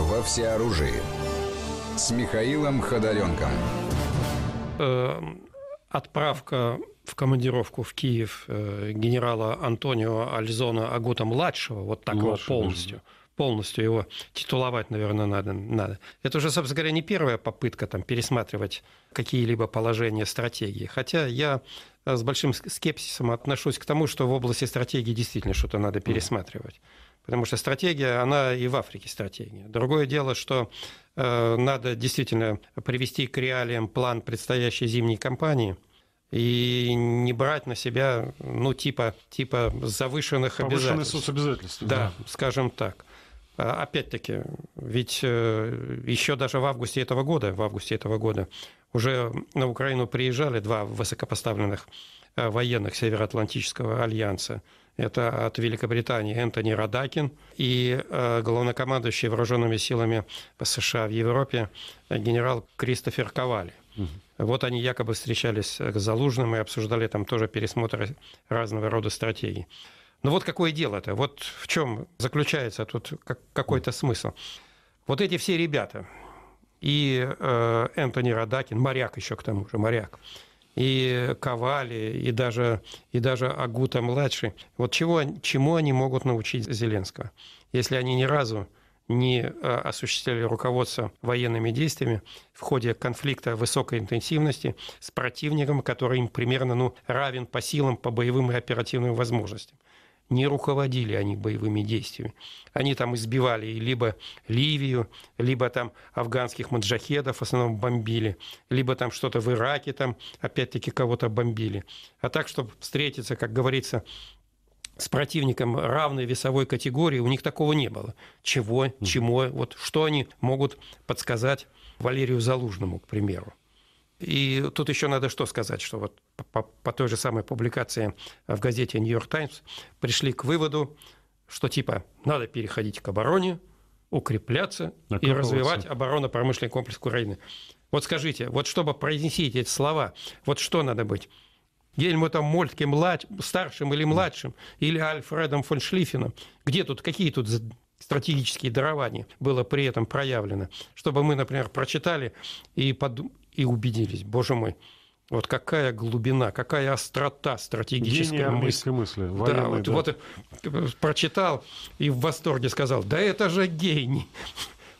во всеоружии с Михаилом Ходоренком. Э, отправка в командировку в Киев э, генерала Антонио Альзона Агута-младшего, вот так его полностью, полностью его титуловать, наверное, надо, надо. Это уже, собственно говоря, не первая попытка там, пересматривать какие-либо положения стратегии. Хотя я э, с большим скепсисом отношусь к тому, что в области стратегии действительно что-то надо пересматривать. Потому что стратегия, она и в Африке стратегия. Другое дело, что э, надо действительно привести к реалиям план предстоящей зимней кампании – и не брать на себя, ну, типа, типа завышенных Повышенный обязательств. соцобязательств. Да, да, скажем так. А, опять-таки, ведь э, еще даже в августе этого года, в августе этого года уже на Украину приезжали два высокопоставленных э, военных Североатлантического альянса. Это от Великобритании Энтони Радакин и э, главнокомандующий вооруженными силами США в Европе генерал Кристофер Ковали. Угу. Вот они якобы встречались с Залужным и обсуждали там тоже пересмотр разного рода стратегий. Но вот какое дело-то? Вот в чем заключается тут какой-то смысл? Вот эти все ребята, и э, Энтони Радакин, моряк еще к тому же, моряк, и Ковали, и даже, и даже Агута-младший, вот чего, чему они могут научить Зеленского, если они ни разу не э, осуществляли руководство военными действиями в ходе конфликта высокой интенсивности с противником, который им примерно ну, равен по силам, по боевым и оперативным возможностям. Не руководили они боевыми действиями. Они там избивали либо Ливию, либо там афганских маджахедов в основном бомбили, либо там что-то в Ираке там опять-таки кого-то бомбили. А так, чтобы встретиться, как говорится, с противником равной весовой категории, у них такого не было. Чего, чему, вот что они могут подсказать Валерию Залужному, к примеру. И тут еще надо что сказать, что вот по, по той же самой публикации в газете «Нью-Йорк Таймс» пришли к выводу, что типа надо переходить к обороне, укрепляться и развивать оборонно-промышленный комплекс Украины. Вот скажите, вот чтобы произнести эти слова, вот что надо быть? Гельмутом Мольтке млад... старшим или младшим, или Альфредом фон Шлиффеном. Где тут, какие тут стратегические дарования было при этом проявлено? Чтобы мы, например, прочитали и, под... и убедились, боже мой, вот какая глубина, какая острота стратегической мысли. мысли да, вот, да. вот э, прочитал и в восторге сказал, да это же гений.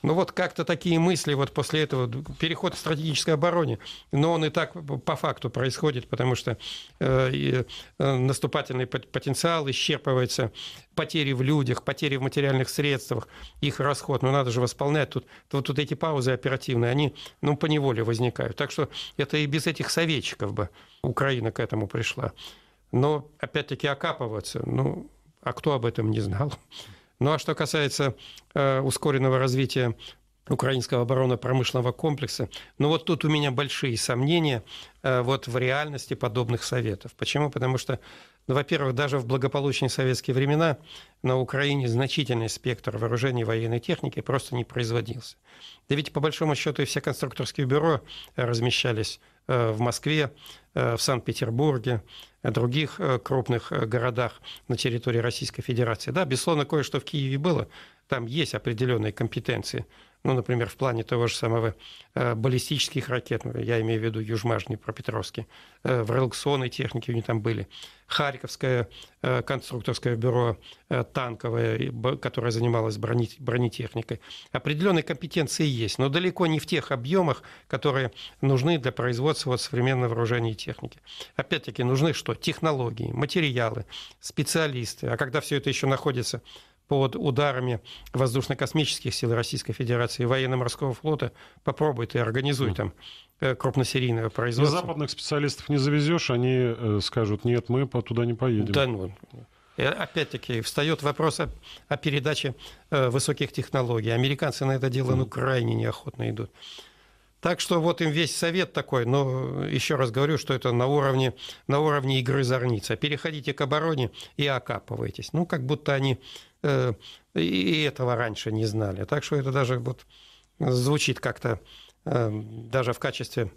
Ну вот как-то такие мысли вот после этого, переход к стратегической обороне, но он и так по факту происходит, потому что э, э, наступательный потенциал исчерпывается, потери в людях, потери в материальных средствах, их расход, ну надо же восполнять, тут, тут, тут эти паузы оперативные, они ну, по неволе возникают. Так что это и без этих советчиков бы Украина к этому пришла. Но опять-таки окапываться, ну, а кто об этом не знал? Ну а что касается э, ускоренного развития украинского оборонно-промышленного комплекса. Но вот тут у меня большие сомнения э, вот в реальности подобных советов. Почему? Потому что, ну, во-первых, даже в благополучные советские времена на Украине значительный спектр вооружений военной техники просто не производился. Да ведь по большому счету и все конструкторские бюро размещались в Москве, в Санкт-Петербурге, других э, крупных э, городах на территории Российской Федерации. Да, безусловно, кое-что в Киеве было, там есть определенные компетенции ну, например, в плане того же самого э, баллистических ракет, ну, я имею в виду Южмажный, Пропетровский, э, в реакционной технике у них там были, Харьковское э, конструкторское бюро танковое, которое занималось бронетехникой. Определенные компетенции есть, но далеко не в тех объемах, которые нужны для производства вот современного вооружения и техники. Опять-таки нужны что? Технологии, материалы, специалисты. А когда все это еще находится под ударами воздушно-космических сил Российской Федерации и военно-морского флота, попробуй ты организуй там э, крупносерийное производство. И западных специалистов не завезешь, они э, скажут, нет, мы туда не поедем. Да, ну, опять-таки встает вопрос о, о передаче э, высоких технологий. Американцы на это дело ну, крайне неохотно идут. Так что вот им весь совет такой, но еще раз говорю, что это на уровне, на уровне игры зорница. Переходите к обороне и окапывайтесь. Ну, как будто они и этого раньше не знали. Так что это даже вот звучит как-то э, даже в качестве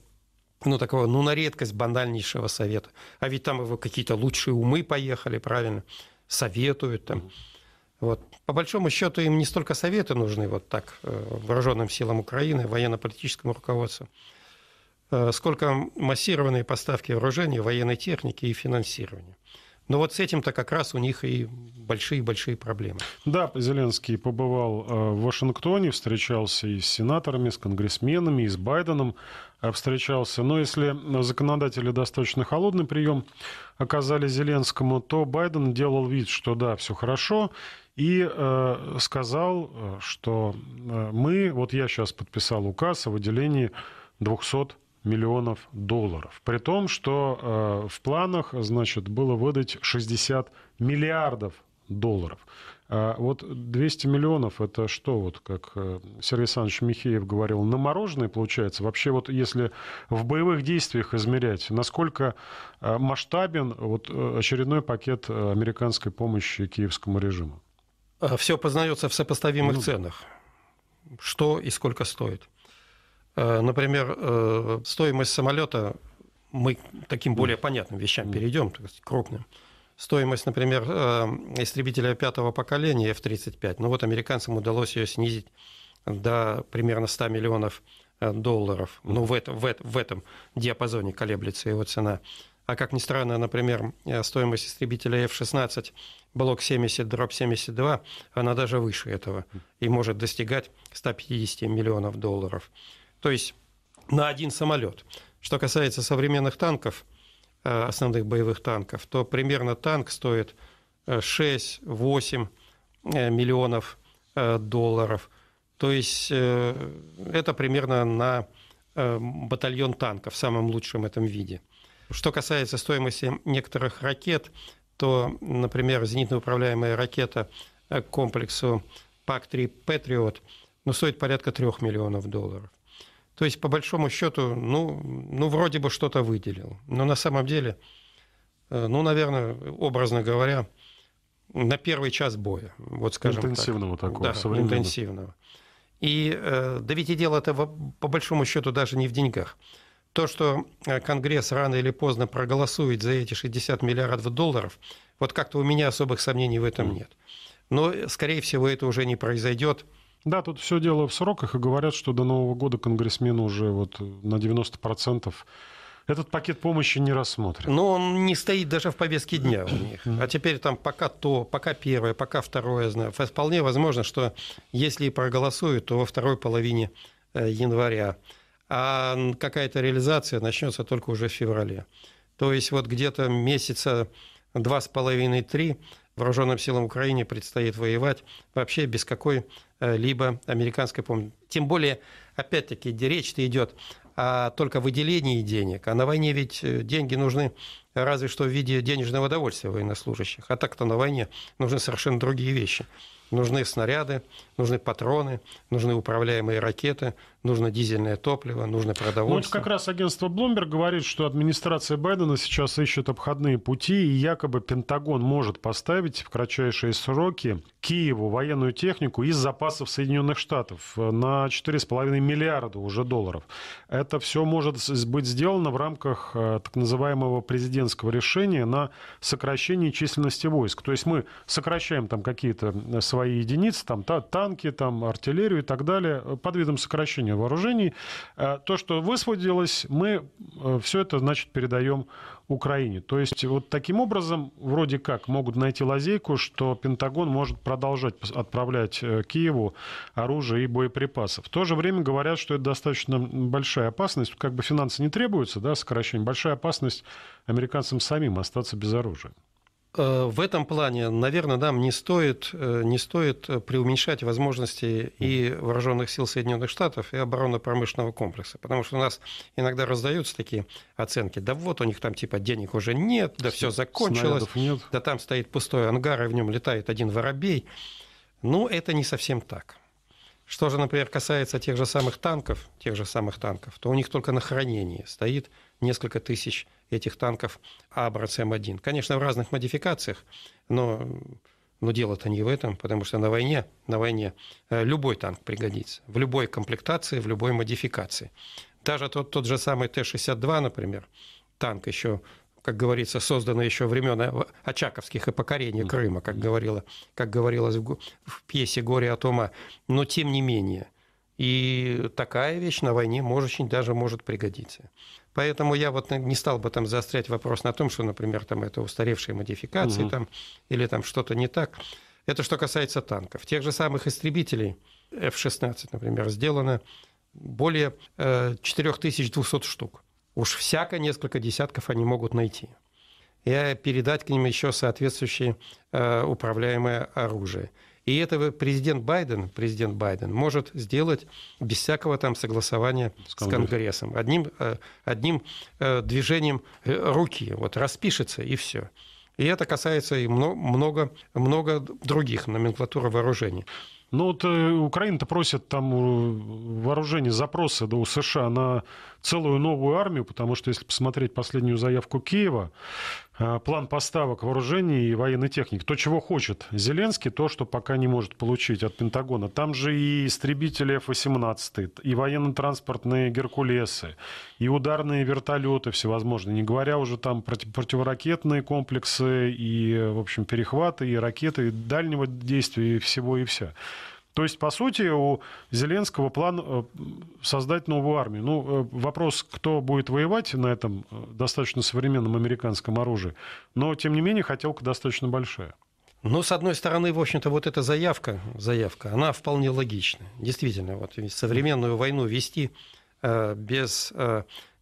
ну, такого, ну, на редкость банальнейшего совета. А ведь там его какие-то лучшие умы поехали, правильно, советуют там. Вот. По большому счету им не столько советы нужны вот так э, вооруженным силам Украины, военно-политическому руководству, э, сколько массированные поставки вооружений, военной техники и финансирования. Но вот с этим-то как раз у них и большие-большие проблемы. Да, Зеленский побывал э, в Вашингтоне, встречался и с сенаторами, с конгрессменами, и с Байденом э, встречался. Но если законодатели достаточно холодный прием оказали Зеленскому, то Байден делал вид, что да, все хорошо, и э, сказал, что мы, вот я сейчас подписал указ о выделении 200 миллионов долларов. При том, что э, в планах, значит, было выдать 60 миллиардов долларов. А вот 200 миллионов это что, вот как э, Сергей Александрович Михеев говорил, на мороженое получается? Вообще вот если в боевых действиях измерять, насколько э, масштабен вот очередной пакет американской помощи киевскому режиму? Все познается в сопоставимых ну... ценах. Что и сколько стоит. Э, например, э, стоимость самолета, мы таким более понятным вещам перейдем, то есть крупным. Стоимость, например, э, истребителя пятого поколения F-35, ну вот американцам удалось ее снизить до примерно 100 миллионов долларов. Ну, в, это, в, это, в этом диапазоне колеблется его цена. А как ни странно, например, стоимость истребителя F-16 блок 70 дробь 72, она даже выше этого и может достигать 150 миллионов долларов. То есть на один самолет. Что касается современных танков, э, основных боевых танков, то примерно танк стоит 6-8 э, э, миллионов долларов. То есть это примерно на батальон танков в самом лучшем этом виде. Что касается стоимости некоторых ракет, то, например, зенитно-управляемая ракета к комплексу ПАК-3 «Патриот» ну, стоит порядка 3 миллионов долларов. То есть, по большому счету, ну, ну вроде бы что-то выделил. Но на самом деле, э, ну, наверное, образно говоря, на первый час боя. Вот скажем интенсивного так. такого, да, интенсивного. И э, да ведь и дело это по большому счету даже не в деньгах. То, что э, Конгресс рано или поздно проголосует за эти 60 миллиардов долларов, вот как-то у меня особых сомнений в этом нет. Но, скорее всего, это уже не произойдет. Да, тут все дело в сроках, и говорят, что до Нового года конгрессмены уже вот на 90% этот пакет помощи не рассмотрен. Но он не стоит даже в повестке дня у них. А теперь там пока то, пока первое, пока второе. Вполне возможно, что если и проголосуют, то во второй половине э, января. А какая-то реализация начнется только уже в феврале. То есть вот где-то месяца два с половиной-три вооруженным силам Украины предстоит воевать вообще без какой-либо американской помощи. Тем более, опять-таки, речь-то идет о только выделении денег. А на войне ведь э, деньги нужны разве что в виде денежного удовольствия военнослужащих. А так-то на войне нужны совершенно другие вещи. Нужны снаряды, нужны патроны, нужны управляемые ракеты, нужно дизельное топливо, нужно продовольствие. Ну, вот как раз агентство Bloomberg говорит, что администрация Байдена сейчас ищет обходные пути, и якобы Пентагон может поставить в кратчайшие сроки Киеву военную технику из запасов Соединенных Штатов на 4,5 миллиарда уже долларов. Это все может быть сделано в рамках э, так называемого президентского решения на сокращение численности войск. То есть мы сокращаем там какие-то свои единицы, там танки, там артиллерию и так далее, под видом сокращения состоянию вооружений. Э, то, что высвободилось, мы э, все это, значит, передаем Украине. То есть вот таким образом вроде как могут найти лазейку, что Пентагон может продолжать отправлять э, Киеву оружие и боеприпасы. В то же время говорят, что это достаточно большая опасность, как бы финансы не требуются, да, сокращение, большая опасность американцам самим остаться без оружия. Э, в этом плане, наверное, нам не стоит, э, не стоит преуменьшать возможности и вооруженных сил Соединенных Штатов, и оборонно-промышленного комплекса. Потому что у нас иногда раздаются такие оценки. Да вот у них там типа денег уже нет, да все закончилось, нет. да там стоит пустой ангар, и в нем летает один воробей. Ну, это не совсем так. Что же, например, касается тех же самых танков, тех же самых танков, то у них только на хранении стоит несколько тысяч этих танков Абрамс М1. Конечно, в разных модификациях, но, но дело-то не в этом, потому что на войне, на войне э, любой танк пригодится, в любой комплектации, в любой модификации. Даже тот, тот же самый Т-62, например, танк еще как говорится, создано еще времен Очаковских и покорения Крыма, как, говорила, как говорилось в, в пьесе «Горе от ума». Но тем не менее, и такая вещь на войне может, очень даже может пригодиться. Поэтому я вот не стал бы там заострять вопрос на том, что, например, там это устаревшие модификации угу. там, или там что-то не так. Это что касается танков. Тех же самых истребителей F-16, например, сделано более 4200 э, штук. Уж всяко несколько десятков они могут найти. И передать к ним еще соответствующее э, управляемое оружие. И этого президент Байден, президент Байден может сделать без всякого там согласования с, с Конгрессом. Одним, э, одним э, движением э, руки. Вот распишется и все. И это касается и много, много других номенклатур вооружений. Ну вот Украина-то просит там вооружение, запросы да, у США на целую новую армию, потому что если посмотреть последнюю заявку Киева, Э, план поставок вооружений и военной техники. То, чего хочет Зеленский, то, что пока не может получить от Пентагона. Там же и истребители F-18, и военно-транспортные Геркулесы, и ударные вертолеты всевозможные, не говоря уже там против, противоракетные комплексы, и, в общем, перехваты, и ракеты, и дальнего действия, и всего и вся. То есть, по сути, у Зеленского план э, создать новую армию. Ну, э, вопрос, кто будет воевать на этом э, достаточно современном американском оружии. Но, тем не менее, хотелка достаточно большая. Ну, с одной стороны, в общем-то, вот эта заявка, заявка, она вполне логична. Действительно, вот современную войну вести без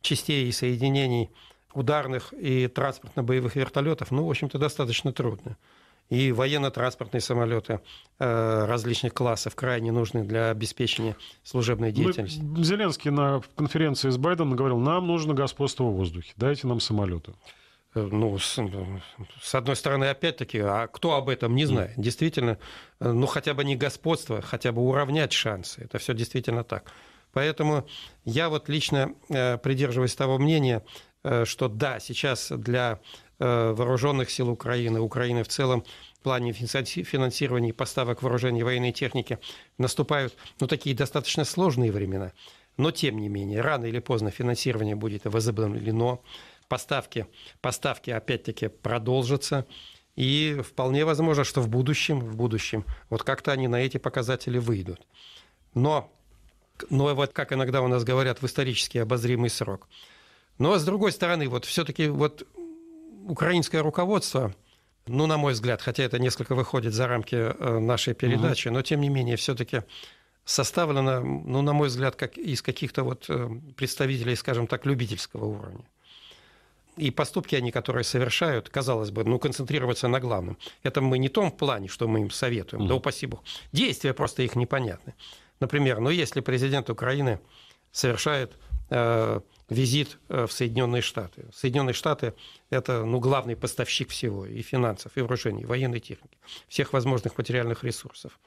частей и соединений ударных и транспортно-боевых вертолетов, ну, в общем-то, достаточно трудно и военно-транспортные самолеты э, различных классов крайне нужны для обеспечения служебной деятельности. Мы, Зеленский на конференции с Байденом говорил, нам нужно господство в воздухе, дайте нам самолеты. Э, ну, с, с одной стороны, опять-таки, а кто об этом не знает? Действительно, э, ну, хотя бы не господство, хотя бы уравнять шансы. Это все действительно так. Поэтому я вот лично придерживаюсь того мнения, что да, сейчас для вооруженных сил Украины, Украины в целом в плане финансирования и поставок вооружений военной техники наступают ну, такие достаточно сложные времена. Но, тем не менее, рано или поздно финансирование будет возобновлено, поставки, поставки опять-таки продолжатся. И вполне возможно, что в будущем, в будущем вот как-то они на эти показатели выйдут. Но, но вот как иногда у нас говорят, в исторически обозримый срок. Но с другой стороны, вот все-таки вот украинское руководство, ну, на мой взгляд, хотя это несколько выходит за рамки э, нашей передачи, угу. но тем не менее все-таки составлено, ну, на мой взгляд, как из каких-то вот э, представителей, скажем так, любительского уровня. И поступки они, которые совершают, казалось бы, ну, концентрироваться на главном. Это мы не в том плане, что мы им советуем, mm. да упаси бог. Действия просто их непонятны. Например, ну, если президент Украины совершает э, визит э, в Соединенные Штаты. Соединенные Штаты – это ну, главный поставщик всего, и финансов, и вооружений, и военной техники, всех возможных материальных ресурсов.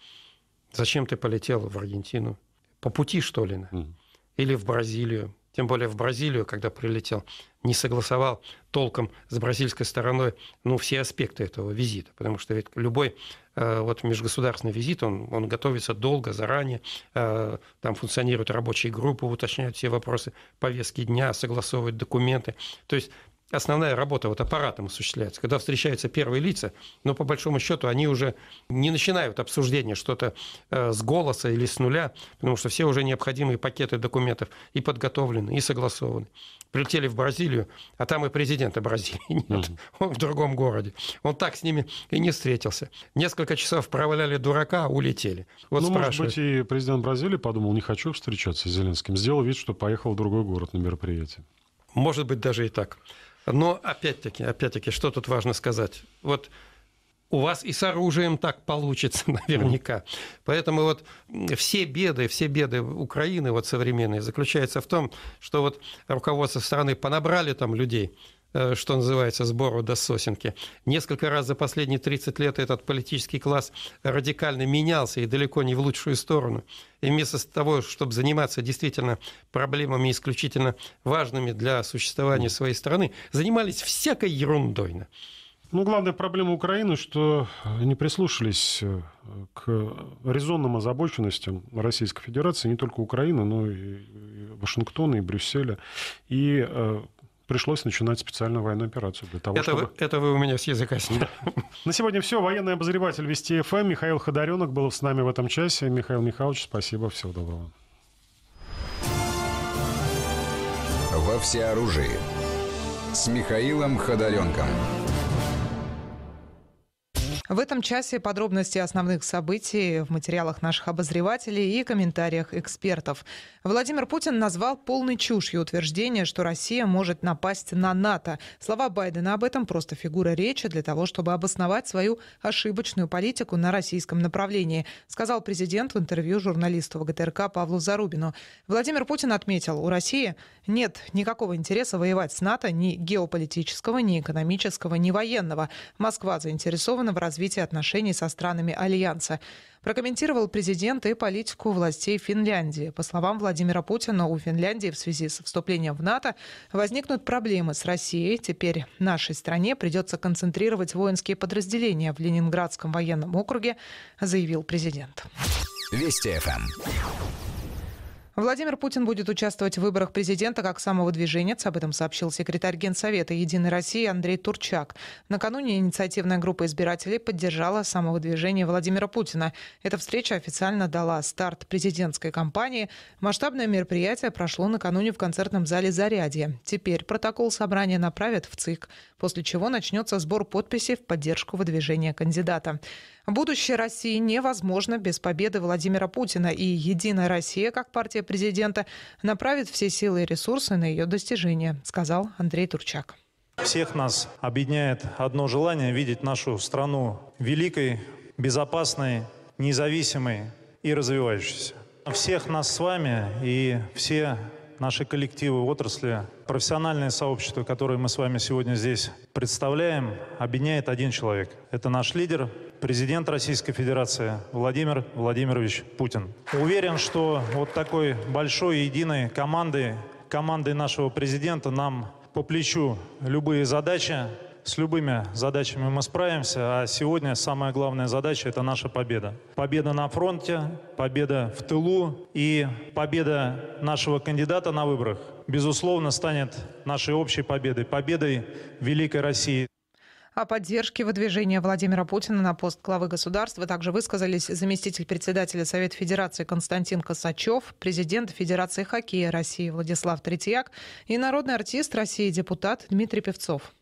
Зачем ты полетел в Аргентину? По пути, что ли? Или в Бразилию? Тем более в Бразилию, когда прилетел, не согласовал толком с бразильской стороной ну, все аспекты этого визита. Потому что ведь любой Э, вот межгосударственный визит, он, он готовится долго, заранее, э, там функционируют рабочие группы, уточняют все вопросы повестки дня, согласовывают документы. То есть основная работа вот аппаратом осуществляется. Когда встречаются первые лица, но по большому счету они уже не начинают обсуждение что-то э, с голоса или с нуля, потому что все уже необходимые пакеты документов и подготовлены, и согласованы. Прилетели в Бразилию, а там и президента Бразилии нет, mm-hmm. он в другом городе. Он так с ними и не встретился. Несколько часов проваляли дурака, улетели. Вот ну, может быть, и президент Бразилии подумал, не хочу встречаться с Зеленским. Сделал вид, что поехал в другой город на мероприятие. Может быть, даже и так. Но опять-таки, опять-таки, что тут важно сказать? Вот у вас и с оружием так получится наверняка. Поэтому вот все беды, все беды Украины вот современные заключаются в том, что вот руководство страны понабрали там людей, что называется, сбору до сосенки. Несколько раз за последние 30 лет этот политический класс радикально менялся и далеко не в лучшую сторону. И вместо того, чтобы заниматься действительно проблемами исключительно важными для существования своей страны, занимались всякой ерундой. Ну, главная проблема Украины, что не прислушались э, к резонным озабоченностям Российской Федерации, не только Украины, но и Вашингтона, и Брюсселя. И э, пришлось начинать специальную военную операцию для того, это, чтобы... вы, это вы у меня с языка сняли. На сегодня все. Военный обозреватель Вести ФМ Михаил Ходоренок был с нами в этом часе. Михаил Михайлович, спасибо. Всего доброго. Во всеоружии с Михаилом Ходоренком. В этом часе подробности основных событий в материалах наших обозревателей и комментариях экспертов. Владимир Путин назвал полной чушью утверждение, что Россия может напасть на НАТО. Слова Байдена об этом просто фигура речи для того, чтобы обосновать свою ошибочную политику на российском направлении, сказал президент в интервью журналисту ВГТРК Павлу Зарубину. Владимир Путин отметил, у России нет никакого интереса воевать с НАТО ни геополитического, ни экономического, ни военного. Москва заинтересована в развитии развития отношений со странами Альянса. Прокомментировал президент и политику властей Финляндии. По словам Владимира Путина, у Финляндии в связи с вступлением в НАТО возникнут проблемы с Россией. Теперь нашей стране придется концентрировать воинские подразделения в Ленинградском военном округе, заявил президент. Вести ФМ. Владимир Путин будет участвовать в выборах президента как самовыдвиженец. Об этом сообщил секретарь Генсовета «Единой России» Андрей Турчак. Накануне инициативная группа избирателей поддержала самовыдвижение Владимира Путина. Эта встреча официально дала старт президентской кампании. Масштабное мероприятие прошло накануне в концертном зале «Зарядье». Теперь протокол собрания направят в ЦИК, после чего начнется сбор подписей в поддержку выдвижения кандидата. Будущее России невозможно без победы Владимира Путина, и «Единая Россия», как партия президента, направит все силы и ресурсы на ее достижение, сказал Андрей Турчак. Всех нас объединяет одно желание видеть нашу страну великой, безопасной, независимой и развивающейся. Всех нас с вами и все наши коллективы, отрасли, профессиональное сообщество, которое мы с вами сегодня здесь представляем, объединяет один человек. Это наш лидер, президент Российской Федерации Владимир Владимирович Путин. Уверен, что вот такой большой единой командой, командой нашего президента нам по плечу любые задачи, с любыми задачами мы справимся, а сегодня самая главная задача – это наша победа. Победа на фронте, победа в тылу и победа нашего кандидата на выборах, безусловно, станет нашей общей победой, победой великой России. О поддержке выдвижения Владимира Путина на пост главы государства также высказались заместитель председателя Совета Федерации Константин Косачев, президент Федерации хоккея России Владислав Третьяк и народный артист России депутат Дмитрий Певцов.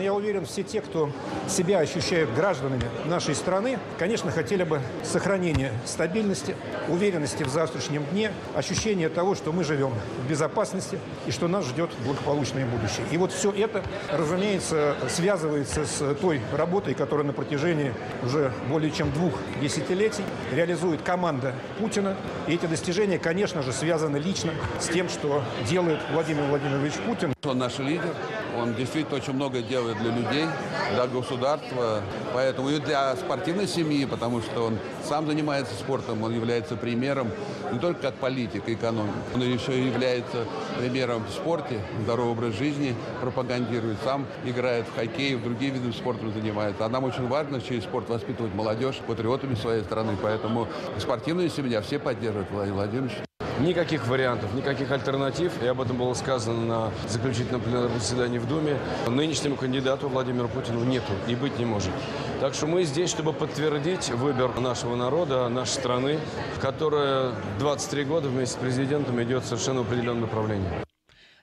Я уверен, все те, кто себя ощущают гражданами нашей страны, конечно, хотели бы сохранения стабильности, уверенности в завтрашнем дне, ощущения того, что мы живем в безопасности и что нас ждет благополучное будущее. И вот все это, разумеется, связывается с той работой, которая на протяжении уже более чем двух десятилетий реализует команда Путина. И эти достижения, конечно же, связаны лично с тем, что делает Владимир Владимирович Путин. Он наш лидер, он действительно очень много делает для людей, для государства, поэтому и для спортивной семьи, потому что он сам занимается спортом, он является примером не только как политик и экономик, он еще является примером в спорте, здоровый образ жизни пропагандирует, сам играет в хоккей, в другие виды спорта занимается. А нам очень важно через спорт воспитывать молодежь патриотами своей страны, поэтому спортивная семья все поддерживают Владимир Владимирович. Никаких вариантов, никаких альтернатив. И об этом было сказано на заключительном пленарном заседании в Думе. Нынешнему кандидату Владимиру Путину нету и быть не может. Так что мы здесь, чтобы подтвердить выбор нашего народа, нашей страны, которая 23 года вместе с президентом идет совершенно определенном направлении.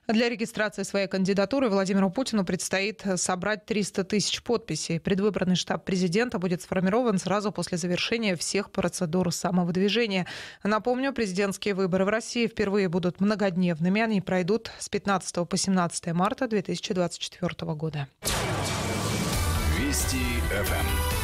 Для регистрации своей кандидатуры Владимиру Путину предстоит собрать 300 тысяч подписей. Предвыборный штаб президента будет сформирован сразу после завершения всех процедур самовыдвижения. Напомню, президентские выборы в России впервые будут многодневными. Они пройдут с 15 по 17 марта 2024 года. Вести ФМ.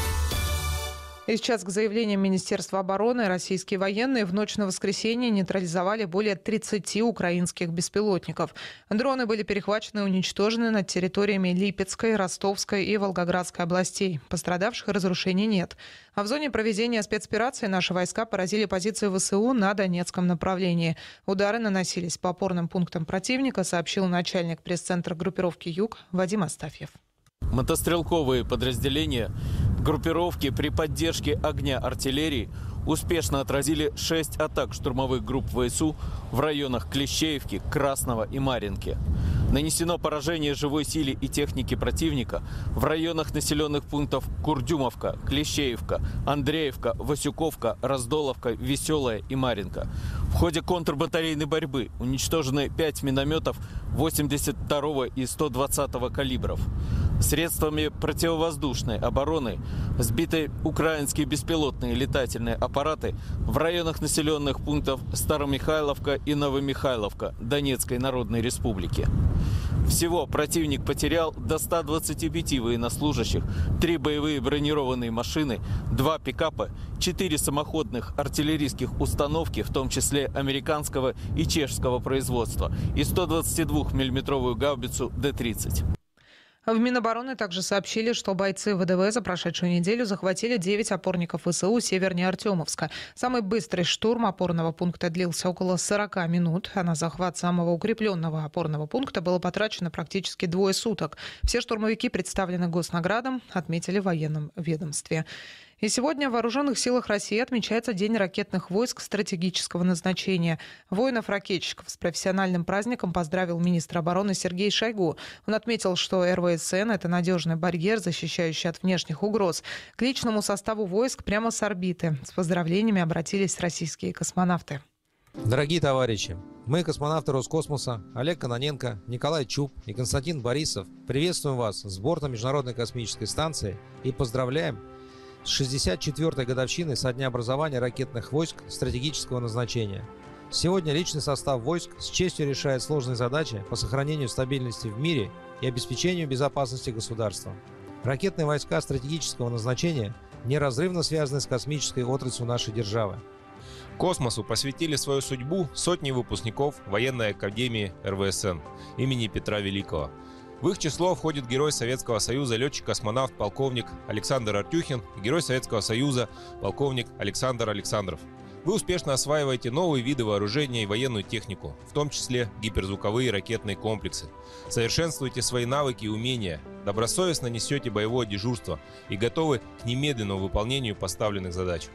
И сейчас к заявлениям Министерства обороны российские военные в ночь на воскресенье нейтрализовали более 30 украинских беспилотников. Дроны были перехвачены и уничтожены над территориями Липецкой, Ростовской и Волгоградской областей. Пострадавших разрушений нет. А в зоне проведения спецоперации наши войска поразили позиции ВСУ на Донецком направлении. Удары наносились по опорным пунктам противника, сообщил начальник пресс-центра группировки «Юг» Вадим Астафьев. Мотострелковые подразделения группировки при поддержке огня артиллерии успешно отразили шесть атак штурмовых групп ВСУ в районах Клещеевки, Красного и Маринки. Нанесено поражение живой силе и технике противника в районах населенных пунктов Курдюмовка, Клещеевка, Андреевка, Васюковка, Раздоловка, Веселая и Маринка. В ходе контрбатарейной борьбы уничтожены 5 минометов 82 и 120 калибров. Средствами противовоздушной обороны сбиты украинские беспилотные летательные аппараты в районах населенных пунктов Старомихайловка и Новомихайловка Донецкой Народной Республики. Всего противник потерял до 125 военнослужащих, три боевые бронированные машины, два пикапа, четыре самоходных артиллерийских установки, в том числе американского и чешского производства, и 122 миллиметровую гаубицу Д-30. В Минобороны также сообщили, что бойцы ВДВ за прошедшую неделю захватили 9 опорников ВСУ севернее Артемовска. Самый быстрый штурм опорного пункта длился около 40 минут, а на захват самого укрепленного опорного пункта было потрачено практически двое суток. Все штурмовики представлены госнаградом, отметили в военном ведомстве. И сегодня в Вооруженных силах России отмечается День ракетных войск стратегического назначения. Воинов-ракетчиков с профессиональным праздником поздравил министр обороны Сергей Шойгу. Он отметил, что РВСН – это надежный барьер, защищающий от внешних угроз. К личному составу войск прямо с орбиты. С поздравлениями обратились российские космонавты. Дорогие товарищи, мы, космонавты Роскосмоса, Олег Кононенко, Николай Чуб и Константин Борисов, приветствуем вас с борта Международной космической станции и поздравляем с 64-й годовщиной со дня образования ракетных войск стратегического назначения. Сегодня личный состав войск с честью решает сложные задачи по сохранению стабильности в мире и обеспечению безопасности государства. Ракетные войска стратегического назначения неразрывно связаны с космической отраслью нашей державы. Космосу посвятили свою судьбу сотни выпускников военной академии РВСН имени Петра Великого – в их число входит герой Советского Союза летчик-космонавт полковник Александр Артюхин герой Советского Союза полковник Александр Александров. Вы успешно осваиваете новые виды вооружения и военную технику, в том числе гиперзвуковые ракетные комплексы. Совершенствуете свои навыки и умения, добросовестно несете боевое дежурство и готовы к немедленному выполнению поставленных задач.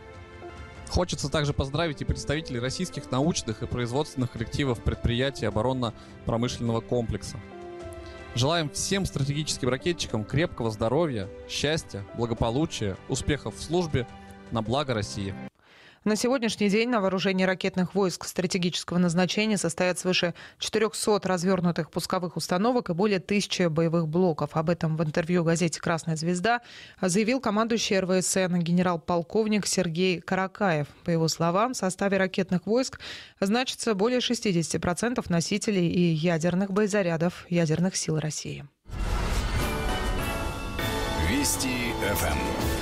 Хочется также поздравить и представителей российских научных и производственных коллективов предприятий оборонно-промышленного комплекса. Желаем всем стратегическим ракетчикам крепкого здоровья, счастья, благополучия, успехов в службе на благо России. На сегодняшний день на вооружении ракетных войск стратегического назначения состоят свыше 400 развернутых пусковых установок и более тысячи боевых блоков. Об этом в интервью газете «Красная звезда» заявил командующий РВСН генерал-полковник Сергей Каракаев. По его словам, в составе ракетных войск значится более 60% носителей и ядерных боезарядов ядерных сил России. Вести ФМ.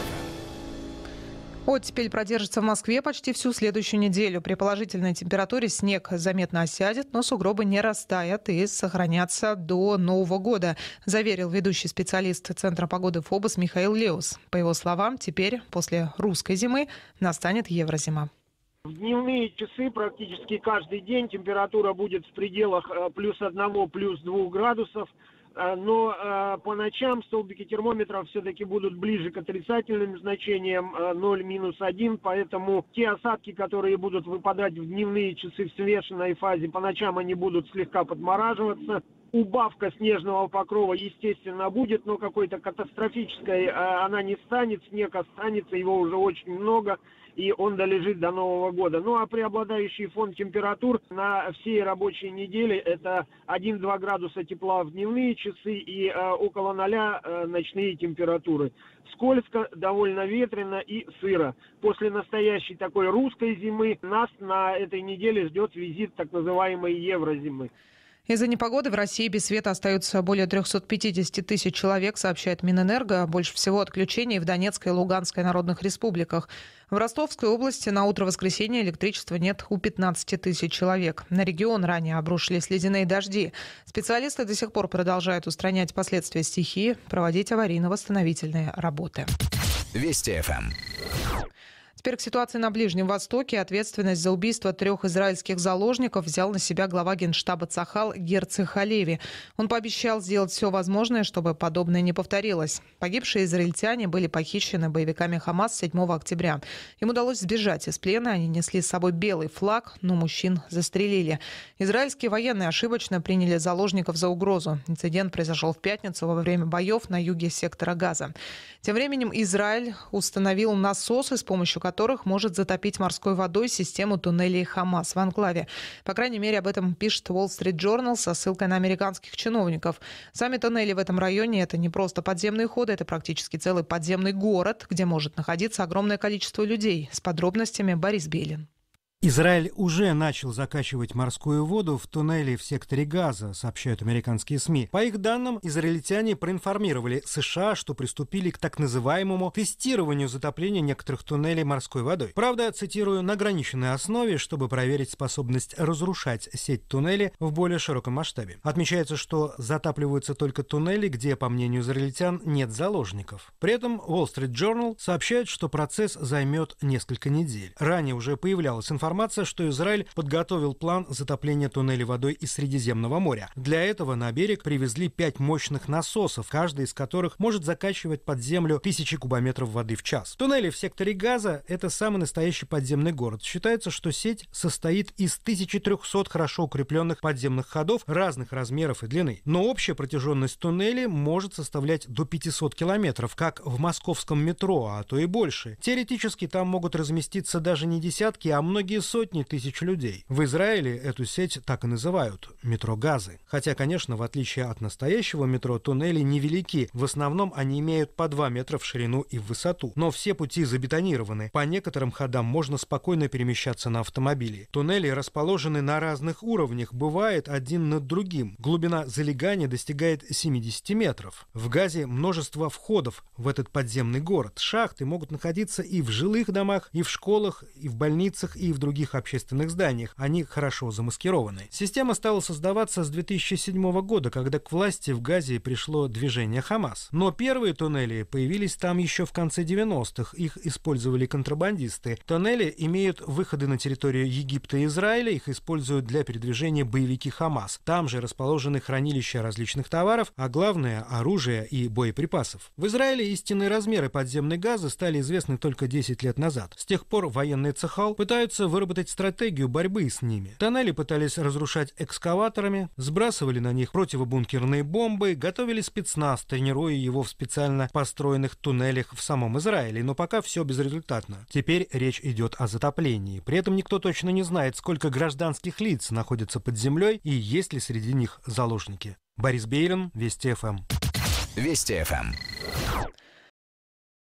Оттепель продержится в Москве почти всю следующую неделю. При положительной температуре снег заметно осядет, но сугробы не растают и сохранятся до Нового года, заверил ведущий специалист Центра погоды ФОБОС Михаил Леус. По его словам, теперь после русской зимы настанет еврозима. В дневные часы практически каждый день температура будет в пределах э, плюс одного, плюс двух градусов. А, но э, по ночам столбики термометров все-таки будут ближе к отрицательным значениям э, 0 минус 1, поэтому те осадки, которые будут выпадать в дневные часы в смешанной фазе, по ночам они будут слегка подмораживаться. Убавка снежного покрова, естественно, будет, но какой-то катастрофической она не станет, снег останется, его уже очень много и он долежит до Нового года. Ну а преобладающий фон температур на всей рабочей неделе это 1-2 градуса тепла в дневные часы и э, около 0 э, ночные температуры. Скользко, довольно ветрено и сыро. После настоящей такой русской зимы нас на этой неделе ждет визит так называемой еврозимы. Из-за непогоды в России без света остаются более 350 тысяч человек, сообщает Минэнерго. Больше всего отключений в Донецкой и Луганской народных республиках. В Ростовской области на утро воскресенья электричества нет у 15 тысяч человек. На регион ранее обрушились ледяные дожди. Специалисты до сих пор продолжают устранять последствия стихии, проводить аварийно-восстановительные работы. Вести ФМ. Теперь к ситуации на Ближнем Востоке. Ответственность за убийство трех израильских заложников взял на себя глава генштаба Цахал Герцег Халеви. Он пообещал сделать все возможное, чтобы подобное не повторилось. Погибшие израильтяне были похищены боевиками Хамас 7 октября. Им удалось сбежать из плена. Они несли с собой белый флаг, но мужчин застрелили. Израильские военные ошибочно приняли заложников за угрозу. Инцидент произошел в пятницу во время боев на юге сектора Газа. Тем временем Израиль установил насосы, с помощью которых может затопить морской водой систему туннелей Хамас в Анклаве. По крайней мере, об этом пишет Wall Street Journal со ссылкой на американских чиновников. Сами туннели в этом районе – это не просто подземные ходы, это практически целый подземный город, где может находиться огромное количество людей. С подробностями Борис Белин. Израиль уже начал закачивать морскую воду в туннели в секторе Газа, сообщают американские СМИ. По их данным, израильтяне проинформировали США, что приступили к так называемому тестированию затопления некоторых туннелей морской водой. Правда, цитирую, на ограниченной основе, чтобы проверить способность разрушать сеть туннелей в более широком масштабе. Отмечается, что затапливаются только туннели, где, по мнению израильтян, нет заложников. При этом Wall Street Journal сообщает, что процесс займет несколько недель. Ранее уже появлялась информация информация, что Израиль подготовил план затопления туннелей водой из Средиземного моря. Для этого на берег привезли пять мощных насосов, каждый из которых может закачивать под землю тысячи кубометров воды в час. Туннели в секторе Газа – это самый настоящий подземный город. Считается, что сеть состоит из 1300 хорошо укрепленных подземных ходов разных размеров и длины. Но общая протяженность туннелей может составлять до 500 километров, как в московском метро, а то и больше. Теоретически там могут разместиться даже не десятки, а многие многие сотни тысяч людей. В Израиле эту сеть так и называют – метро Газы. Хотя, конечно, в отличие от настоящего метро, туннели невелики. В основном они имеют по 2 метра в ширину и в высоту. Но все пути забетонированы. По некоторым ходам можно спокойно перемещаться на автомобиле. Туннели расположены на разных уровнях, бывает один над другим. Глубина залегания достигает 70 метров. В Газе множество входов в этот подземный город. Шахты могут находиться и в жилых домах, и в школах, и в больницах, и в других других общественных зданиях. Они хорошо замаскированы. Система стала создаваться с 2007 года, когда к власти в Газе пришло движение Хамас. Но первые туннели появились там еще в конце 90-х. Их использовали контрабандисты. Туннели имеют выходы на территорию Египта и Израиля. Их используют для передвижения боевики Хамас. Там же расположены хранилища различных товаров, а главное – оружия и боеприпасов. В Израиле истинные размеры подземной газы стали известны только 10 лет назад. С тех пор военные Цехал пытаются выработать стратегию борьбы с ними. Тоннели пытались разрушать экскаваторами, сбрасывали на них противобункерные бомбы, готовили спецназ, тренируя его в специально построенных туннелях в самом Израиле, но пока все безрезультатно. Теперь речь идет о затоплении. При этом никто точно не знает, сколько гражданских лиц находится под землей и есть ли среди них заложники. Борис Бейрин, Вести ФМ. Вести ФМ.